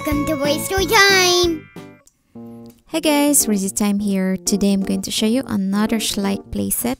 Welcome to Boy Story Time! Hey guys, RaceToyTime here. Today I'm going to show you another Schleich playset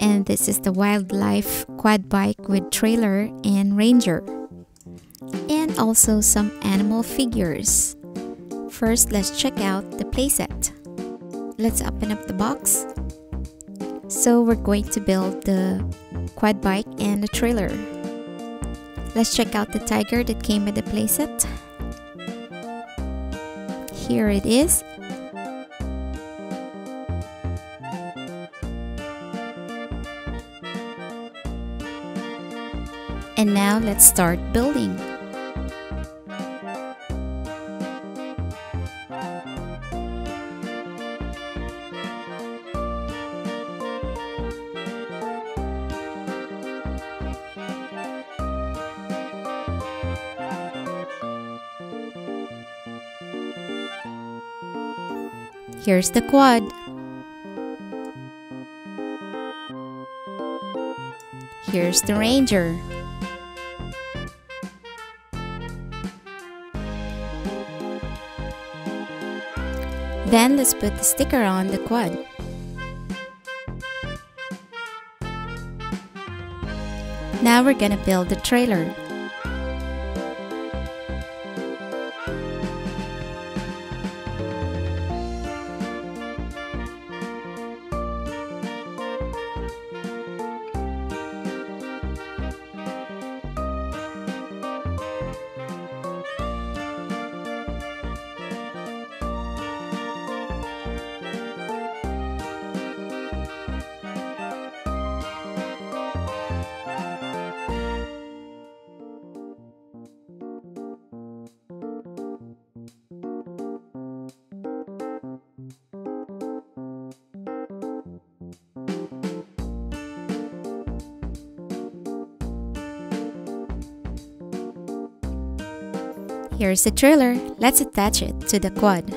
and this is the Wildlife quad bike with trailer and ranger. And also some animal figures. First, let's check out the playset. Let's open up the box. So we're going to build the quad bike and the trailer. Let's check out the tiger that came with the playset. Here it is. And now let's start building. Here's the quad. Here's the ranger. Then let's put the sticker on the quad. Now we're gonna build the trailer. Here's the trailer. Let's attach it to the quad.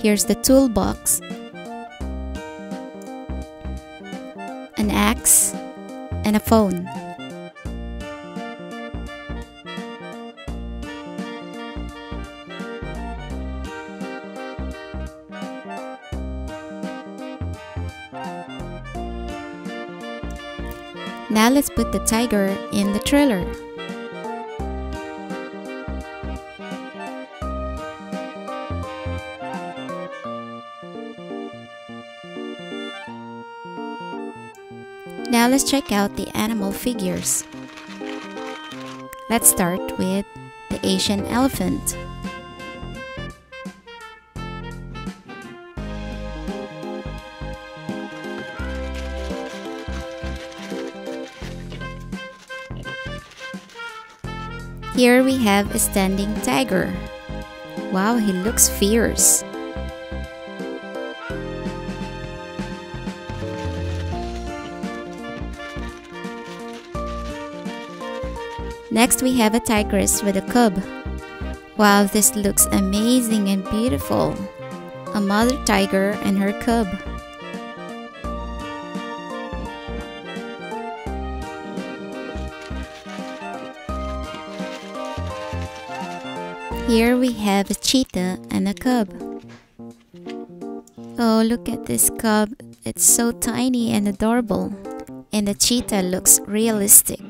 Here's the toolbox. An axe and a phone. Now let's put the tiger in the trailer. Now let's check out the animal figures. Let's start with the Asian elephant. Here we have a standing tiger. Wow, he looks fierce. Next we have a tigress with a cub. Wow, this looks amazing and beautiful. A mother tiger and her cub. Here we have a cheetah and a cub. Oh, look at this cub. It's so tiny and adorable. And the cheetah looks realistic.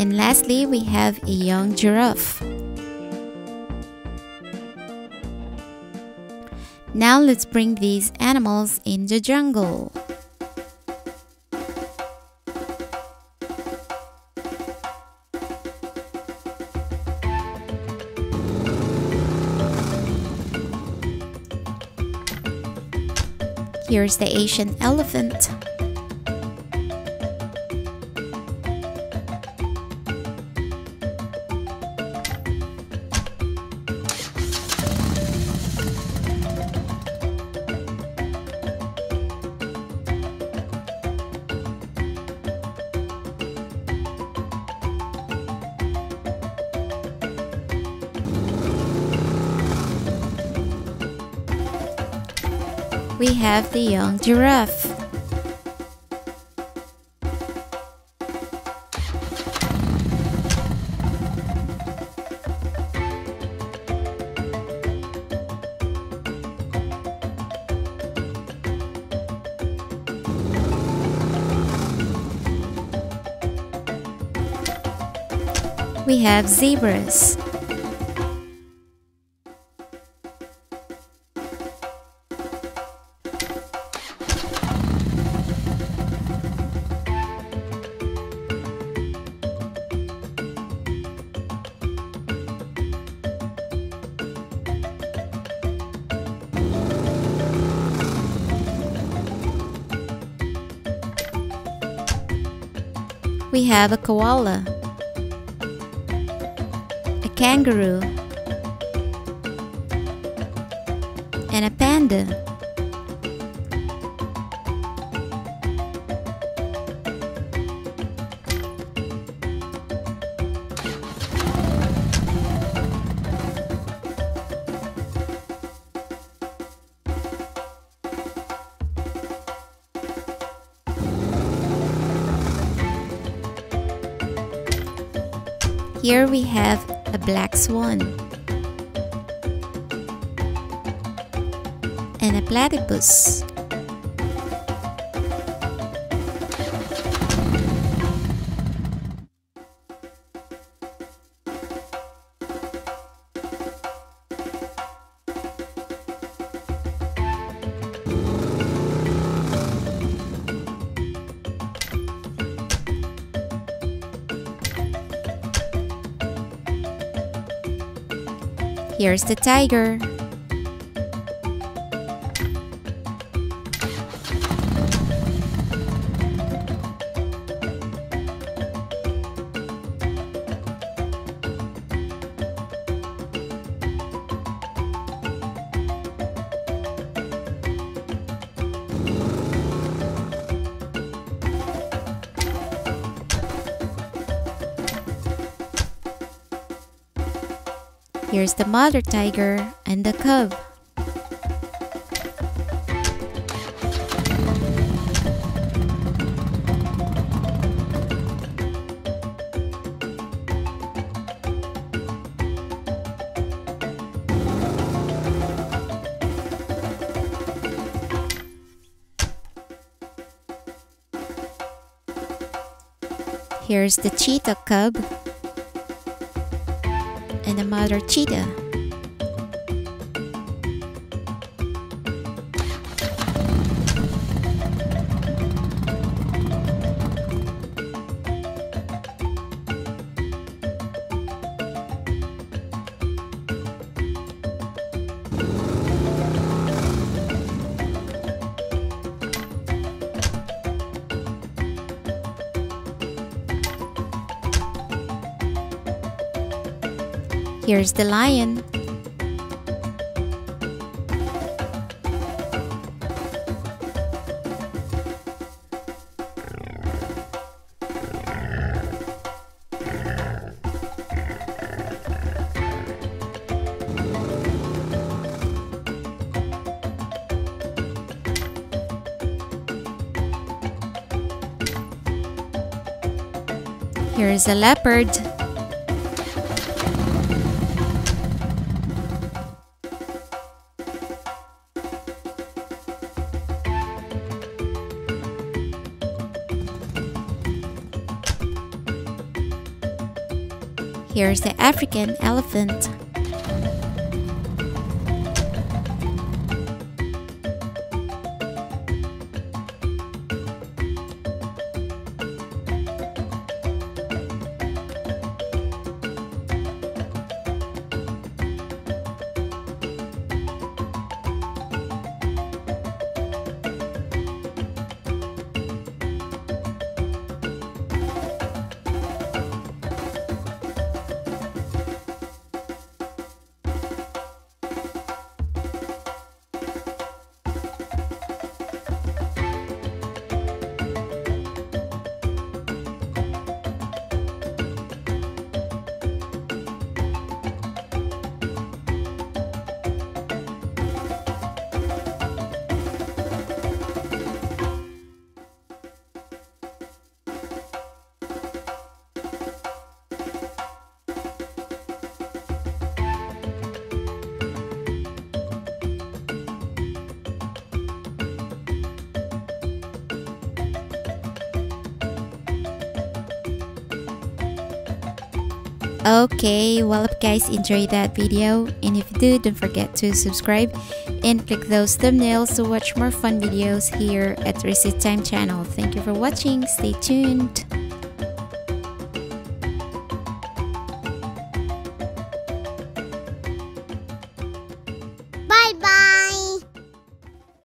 And lastly, we have a young giraffe. Now let's bring these animals in the jungle. Here's the Asian elephant. We have the young giraffe. we have zebras. We have a koala a kangaroo and a panda. Here we have a black swan, and a platypus. Here's the tiger. Here's the mother tiger and the cub. Here's the cheetah cub and mother cheetah. Here's the lion. Here's a leopard. Here's the African elephant. Okay, well if guys enjoy that video and if you do don't forget to subscribe and click those thumbnails to watch more fun videos here at RaceToyTime channel. Thank you for watching. Stay tuned.